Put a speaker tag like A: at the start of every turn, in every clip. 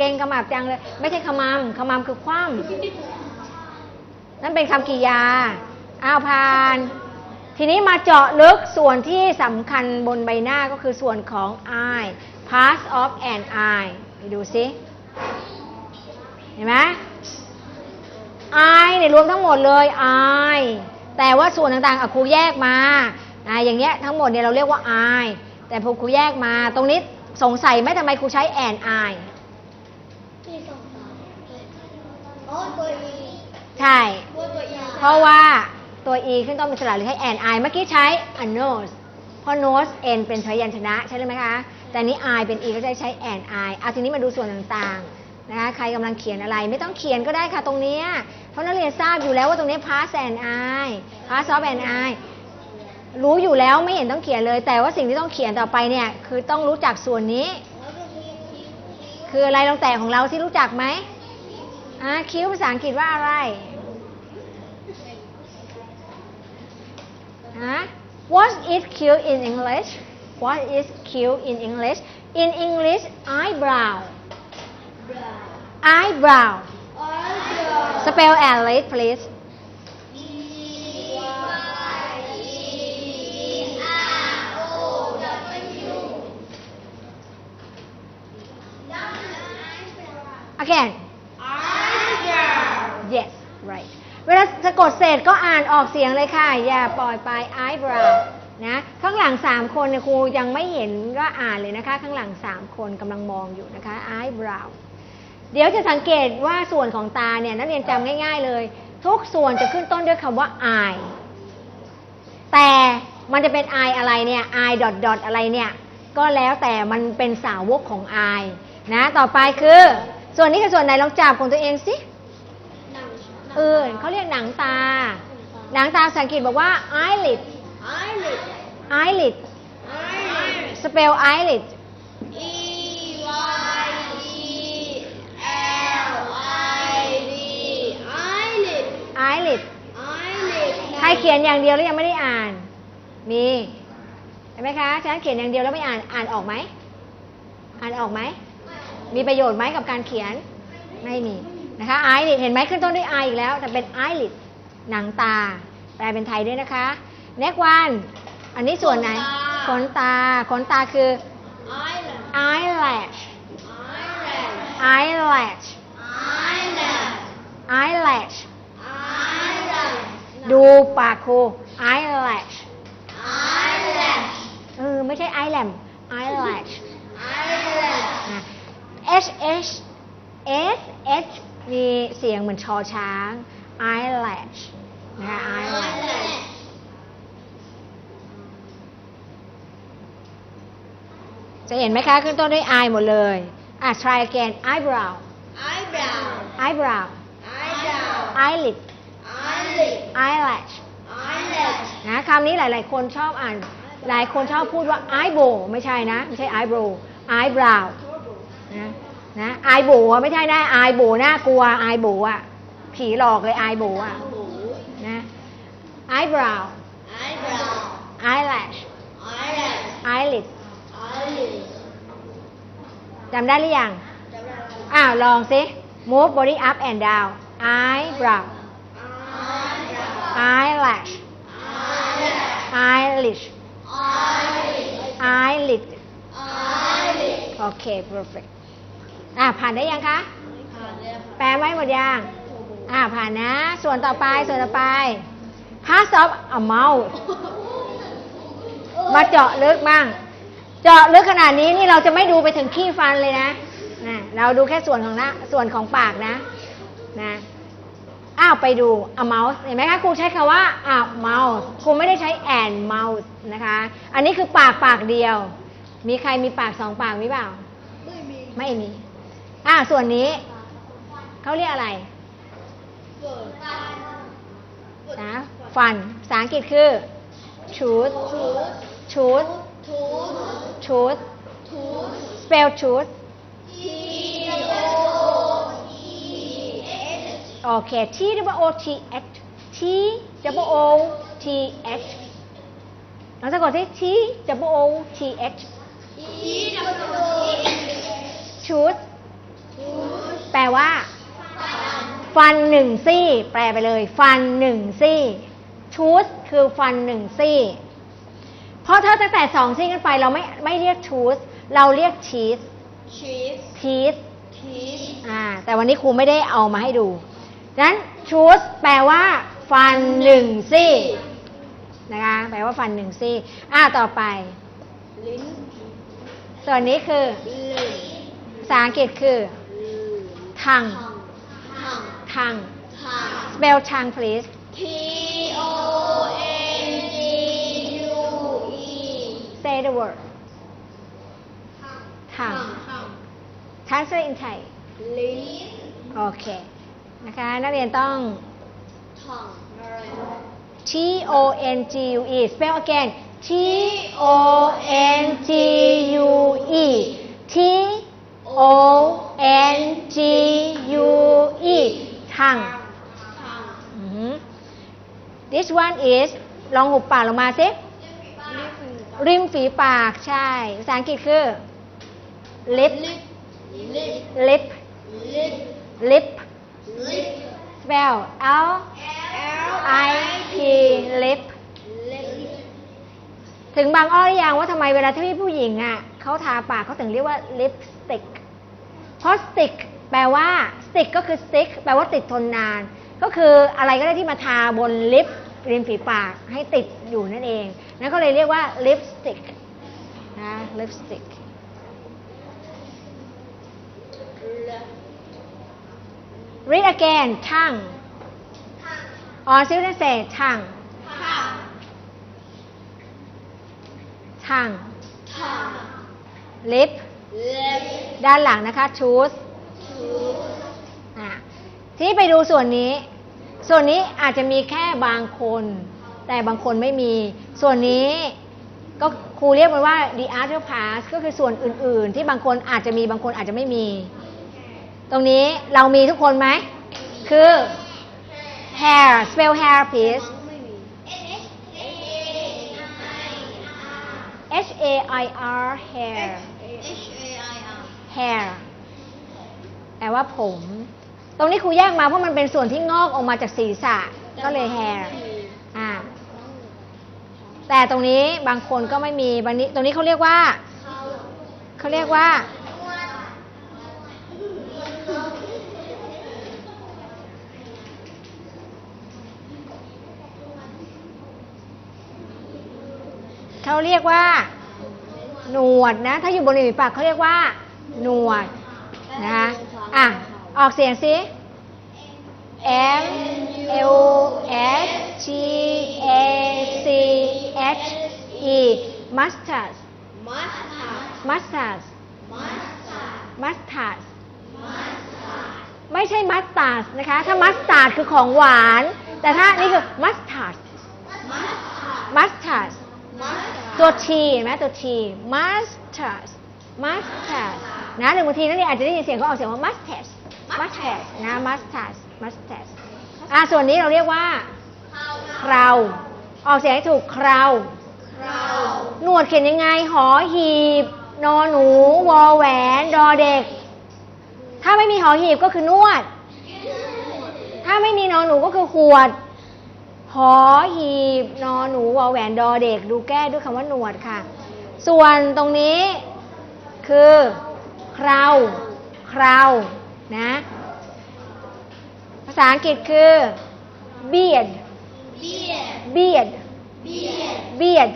A: เก่งขมับจังเลย ไม่ใช่ขมำขมำคือคว่ำนั่นเป็นคำกริยาอ้าวผ่าน ทีนี้มาเจาะลึกส่วนที่สำคัญบนใบหน้าก็คือส่วนของ eye parts of an eye ไปดูซิ เห็นไหม eye เนี่ยรวมทั้งหมดเลย eye แต่ว่าส่วนต่างๆอะครูแยกมาอ่าอย่างเงี้ยทั้งหมดเนี่ยเราเรียกว่า eye แต่พอครูแยกมาตรงนี้สงสัยไหมทำไมครูใช้ an eye
B: ที่สองสามอ๋อตัวอี
A: ใช่
B: ตัวตัวอี
A: เพราะว่าตัว e ขึ้นต้นเป็นสระหรือให้ an eye เมื่อกี้ใช้ a nose เพราะ nose n เป็นพยัญชนะใช่ไหมคะ แต่นี้ eye เป็น e ก็จะใช้ an eye เอาทีนี้มาดูส่วนต่างๆ นะคะ ใครกำลังเขียนอะไร ไม่ต้องเขียนก็ได้ค่ะตรงเนี้ยเพราะนักเรียนทราบอยู่แล้วว่าตรงนี้ pass and eye pass of and eye รู้อยู่แล้วไม่เห็นต้องเขียนเลย แต่ว่าสิ่งที่ต้องเขียนต่อไปเนี่ย คือต้องรู้จักส่วนนี้
B: แล้วก็มีมี
A: คืออะไรลองแต่ของเราที่รู้จักไหม อ่าคิ้วภาษาอังกฤษว่าอะไรฮะ What is cute in English What is cute in English In English eyebrow
B: บรา
A: eyebrow
B: อ๋อเดี๋ยว
A: spell and read please
B: E Y E R O W
A: again
B: eyebrow
A: yes Right เวลาสะกดเสร็จก็อ่านออกเสียงเลยค่ะ อย่าปล่อยไป eyebrow นะข้างหลัง 3 คนเนี่ยครูยังไม่เห็นก็อ่านเลยนะคะ ข้างหลัง 3 คนกำลังมองอยู่นะคะ eyebrow เดี๋ยวจะสังเกตว่าส่วนของตาเนี่ยนักเรียนจำง่าย ๆเลย ทุกส่วนจะขึ้นต้นด้วยคำว่า eye แต่มันจะเป็น eye อะไรเนี่ย eye dot dot อะไรเนี่ย ก็แล้วแต่มันเป็นสาวกของ eye นะ ต่อไปคือ ส่วนนี้คือส่วนไหนลองจับของตัวเองสิ ออเขาเรียกหนังตา หนังตาภาษาอังกฤษบอกว่า eyelid
B: eyelid
A: eyelid spell eyelid
B: E Y E L I D eyelid
A: eyelid
B: eyelid
A: ใครเขียนอย่างเดียวแล้วยังไม่ได้อ่าน มีเห็นไหมคะฉันเขียนอย่างเดียวแล้วไม่อ่านอ่านออกไหมอ่านออกไหม มีประโยชน์ไหมกับการเขียน ไม่มี นะคะ eyelid เห็นไหมขึ้นต้นด้วย eye อีกแล้ว แต่เป็น eyelid หนังตา แปลเป็นไทยด้วยนะคะ next one อันนี้ส่วนไหน ขนตา ขนตาคือ
B: eyelid
A: eyelash
B: eyelid
A: eyelash
B: eyelid
A: eyelash
B: eyelid
A: ดูปากครู eyelash
B: eyelash
A: เออไม่ใช่ eyelash eyelash
B: eyelid
A: นะ h h s h มีเสียงเหมือนชอช้าง eyelash นะคะ eyelash จะเห็นไหมคะ ขึ้นต้นด้วย eye หมดเลย อะ try again eyebrow
B: eyebrow
A: eyebrow
B: eyebrow
A: eyelid
B: eyelid
A: eyelash
B: eyelid
A: นะคำนี้หลาย ๆ คนชอบอ่าน หลายคนชอบพูดว่า eyebrow ไม่ใช่นะ ไม่ใช่ eyebrow eyebrow นะ นะ eyebrow อะไม่ใช่นะ eyebrow น่ากลัว eyebrow อะผีหลอกเลย eyebrow อะนะ eyebrow
B: eyebrow
A: eyelash
B: eyelid
A: eyelid
B: eyelid
A: จำได้หรือยัง
B: จำได้แล้ว
A: อ้าวลองสิ move body up and down eyebrow eyelash eyelish eyelid โอเค perfect อะผ่านได้ยังคะผ่านแปลไว้หมดยังอ่าผ่านนะ ส่วนต่อไปส่วนต่อไป pass of a mouth มาเจาะลึกบ้าง เจาะลึกขนาดนี้นี่เราจะไม่ดูไปถึงขี้ฟันเลยนะนะเราดูแค่ส่วนของน้าส่วนของปากนะนะอ้าวไปดู a mouth เห็นไหมคะครูใช้คำว่า a mouth ครูไม่ได้ใช้ and mouth นะคะ อันนี้คือปากปากเดียว มีใครมีปากสองปากมีเปล่า
B: ไม่มี
A: ไม่มี อ่าส่วนนี้เขาเรียกอะไร
B: เกิด
A: นะฟันภาษาอังกฤษคือ tooth
B: ทูด
A: tooth
B: ทูด
A: tooth
B: ทูด
A: spell tooth
B: T O E H
A: โอเค T W O T H T W O T H เราจะกดที่ T W O T H
B: T W O T
A: tooth
B: H
A: ฟันหนึ่งซี่ แปลไปเลย ฟันหนึ่งซี่ชูสคือฟันหนึ่งซี่ เพราะถ้าตั้งแต่สองซี่ขึ้นไปเราไม่ไม่เรียกชูสเราเรียกชีส
B: ชีส
A: ทีส
B: ชีส
A: อ่า แต่วันนี้ครูไม่ได้เอามาให้ดูดังนั้นชูสแปลว่า ฟันหนึ่งซี่ นะคะ แปลว่าฟันหนึ่งซี่ อ่า ต่อไป
B: ลิ้น
A: ส่วนนี้คือ
B: ลิ้น
A: ภาษาอังกฤษคือ ทัง
B: ทัง
A: ทัง
B: ทัง
A: spell ทัง please
B: T O N G U E
A: say the word ทัง translate in Thai
B: ลิ้น
A: โอเค นะคะ นักเรียนต้อง
B: ทัง
A: T O N G U E spell again T O N G U E T O N G U E ทัง
B: ทัง
A: อือหือ This one is ลองหุบปากลงมาสิริมฝีปากใช่ ภาษาอังกฤษคือ lip lip lip spell L I P lip ถึงบางอ้อหรือยังว่าทำไมเวลาที่ผู้หญิงอะเขาทาปากเขาถึงเรียกว่า lipstick เพราะ stick แปลว่า stick ก็คือ stick แปลว่าติดทนนาน ก็คืออะไรก็ได้ที่มาทาบนลิปริมฝีปากให้ติดอยู่นั่นเอง นั่นก็เลยเรียกว่า lipstick นะ lipstick read again tongue all students say tongue
B: ทัง
A: tongue
B: ทัง
A: lip
B: ลิป
A: ด้านหลังนะคะ choose ทีนี้ไปดูส่วนนี้ ส่วนนี้อาจจะมีแค่บางคน แต่บางคนไม่มี ส่วนนี้ก็ครูเรียกมันว่า the other parts ก็คือส่วนอื่น ๆ ที่บางคนอาจจะมีบางคนอาจจะไม่มี ตรงนี้เรามีทุกคนไหม คือ hair spell hair please H A I R hair
B: H A I R
A: hair แปลว่าผม ตรงนี้ครูแยกมาเพราะมันเป็นส่วนที่งอกออกมาจากศีรษะ ก็เลย hair อ่า แต่ตรงนี้บางคนก็ไม่มีบางนี้ ตรงนี้เขาเรียกว่า เขาเรียกว่า เขาเรียกว่า หนวดนะ ถ้าอยู่บนริมฝีปากเขาเรียกว่า หนวดนะคะอะ ออกเสียงสิ M U S T A C H E mustard
B: มัสตาร์ด
A: mustard
B: มัสตาร์ด
A: mustard ไม่ใช่มัสตาร์ดนะคะ ถ้ามัสตาร์ดคือของหวาน แต่ถ้านี่คือ mustache
B: mustache mustache mustache ตั
A: ว T เห็นไหมตัว T mustard mustard นะหรือบางทีนักเรียนอาจจะได้ยินเสียงเขาออกเสียงว่า mustard mustard นะ mustard mustard อะส่วนนี้เราเรียกว่าเคราออกเสียงให้ถูกเครา
B: เรา
A: หนวดเขียนยังไง หอหีบ นอหนู วอแหวน ดอเด็ก ถ้าไม่มีหอหีบก็คือนวด ถ้าไม่มีนอหนูก็คือขวด หอหีบนอหนูวอแหวนดอเด็กดูแก้ด้วยคำว่าหนวดค่ะ ส่วนตรงนี้คือเคราเครานะ ภาษาอังกฤษคือ beard
B: เบียด
A: beard
B: เบียด
A: beard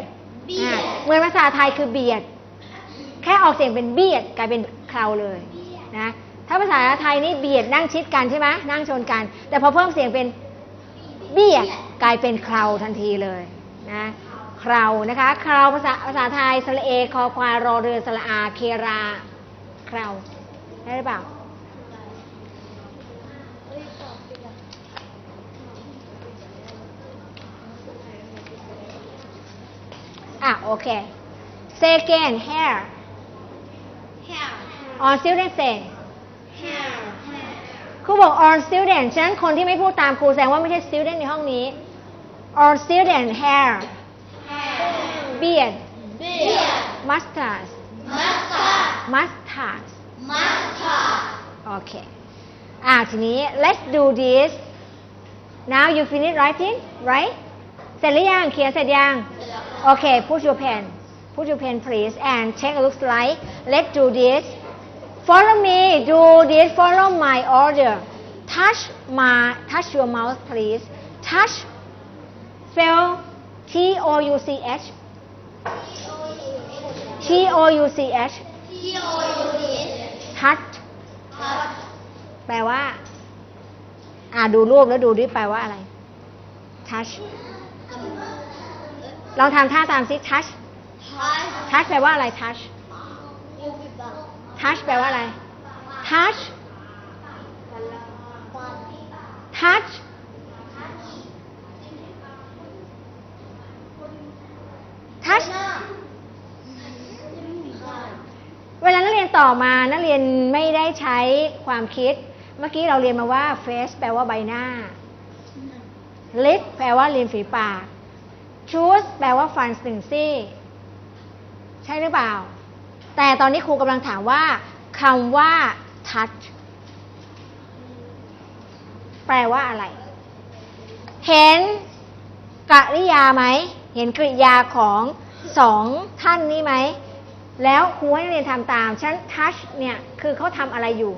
B: เบียด
A: อะเหมือนภาษาไทยคือเบียด แค่ออกเสียงเป็นเบียดกลายเป็นเคราเลยนะถ้าภาษาไทยนี่เบียดนั่งชิดกันใช่ไหมนั่งชนกัน แต่พอเพิ่มเสียงเป็น เบี้ยกลายเป็นคราวทันทีเลยนะคราวนะคะคราวภาษาภาษาไทยสระเอคอควายรอเรือสระอาเคราคราวได้หรือเปล่า
B: อะ
A: โอเค second hair
B: hair
A: all student say ครูบอก all student ฉะนั้นคนที่ไม่พูดตามครูแสดงว่าไม่ใช่ student ในห้องนี้ on student hair
B: hair
A: beard
B: เบียด
A: mustache
B: มัสตาร์ด
A: mustache
B: มัสตาร์ด
A: โอเคอ่าทีนี้ let's do this now you finish writing right เสร็จหรือยังเขียนเสร็จยังโอเค put your pen put your pen please and take a look slide let's do this follow me do this follow my order touch my touch your mouth please touch spell T O U C H T O U C H touch แปลว่า อ่าดูรูปแล้วดูดิแปลว่าอะไร touch ลองทำท่าตามซิ touch touch แปลว่าอะไร touch touch แปลว่าอะไร touch touch touch เวลานักเรียนต่อมานักเรียนไม่ได้ใช้ความคิด เมื่อกี้เราเรียนมาว่า face แปลว่าใบหน้า lip แปลว่าริมฝีปาก tooth แปลว่าฟันหนึ่งซี่ ใช่หรือเปล่า แต่ตอนนี้ครูกำลังถามว่าคำว่า touch แปลว่าอะไร เห็นกริยาไหม เห็นกริยาของสองท่านนี้ไหม แล้วครูให้นักเรียนทำตาม ฉัน touch เนี่ย คือเขาทำอะไรอยู่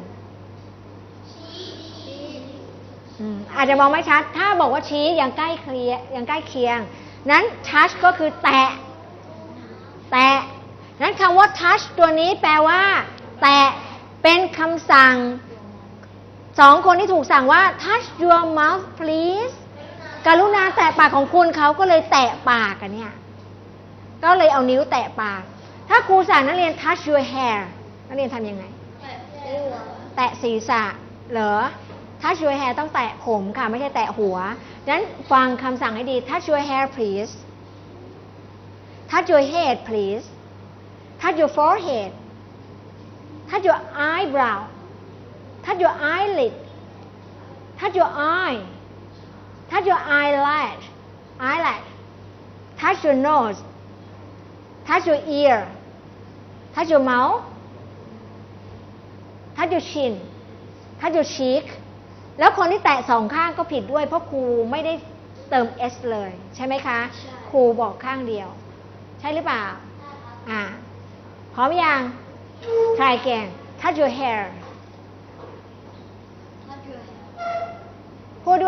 A: อาจจะมองไม่ชัด ถ้าบอกว่าชี้ยังใกล้เคียยังใกล้เคียง นั้น touch ก็คือแตะ แตะ นั้นคำว่า touch ตัวนี้แปลว่า แตะเป็นคำสั่งสองคนที่ถูกสั่งว่า touch your mouth please กรุณาแตะปากของคุณเขาก็เลยแตะปากกันเนี่ย ก็เลยเอานิ้วแตะปาก ถ้าครูสั่งนักเรียน touch your hair นักเรียนทำยังไง แตะศีรษะเหรอ touch your hair ต้องแตะผมค่ะ ไม่ใช่แตะหัวดังนั้นฟังคำสั่งให้ดี touch your hair please touch your head please touch your forehead touch your eyebrow touch your eyelid touch your eye touch your eyelash eyelash touch your nose touch your ear touch your mouth touch your chin touch your cheek แล้วคนที่แตะสองข้างก็ผิดด้วย เพราะครูไม่ได้เติม s เลย ใช่ไหมคะ
B: ใช่
A: ครูบอกข้างเดียว ใช่หรือเปล่า อ่า พร้อมยัง try again touch your hair พูดด้วย